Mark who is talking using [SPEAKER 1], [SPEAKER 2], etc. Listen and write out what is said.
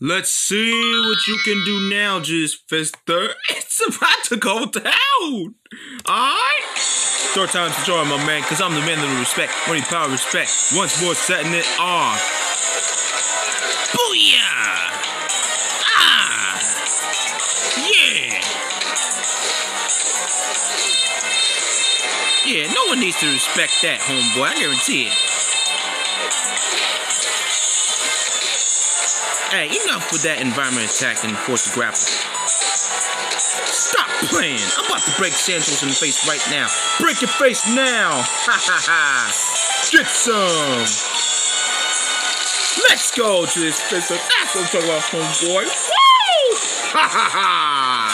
[SPEAKER 1] Let's see what you can do now, Jizz Fister. It's about to go down. Alright? Third time's the charm, my man, because I'm the man the respect. Money, power, respect. Once more, setting it off. Booyah! Ah! Yeah! Yeah, no one needs to respect that, homeboy. I guarantee it. Hey, enough with that environment attack and force to grapple. Stop playing! I'm about to break Santos in the face right now. Break your face now! Ha ha ha! Get some! Let's go to this pistol. That's what I'm talking about, homeboy. Woo! Ha ha ha!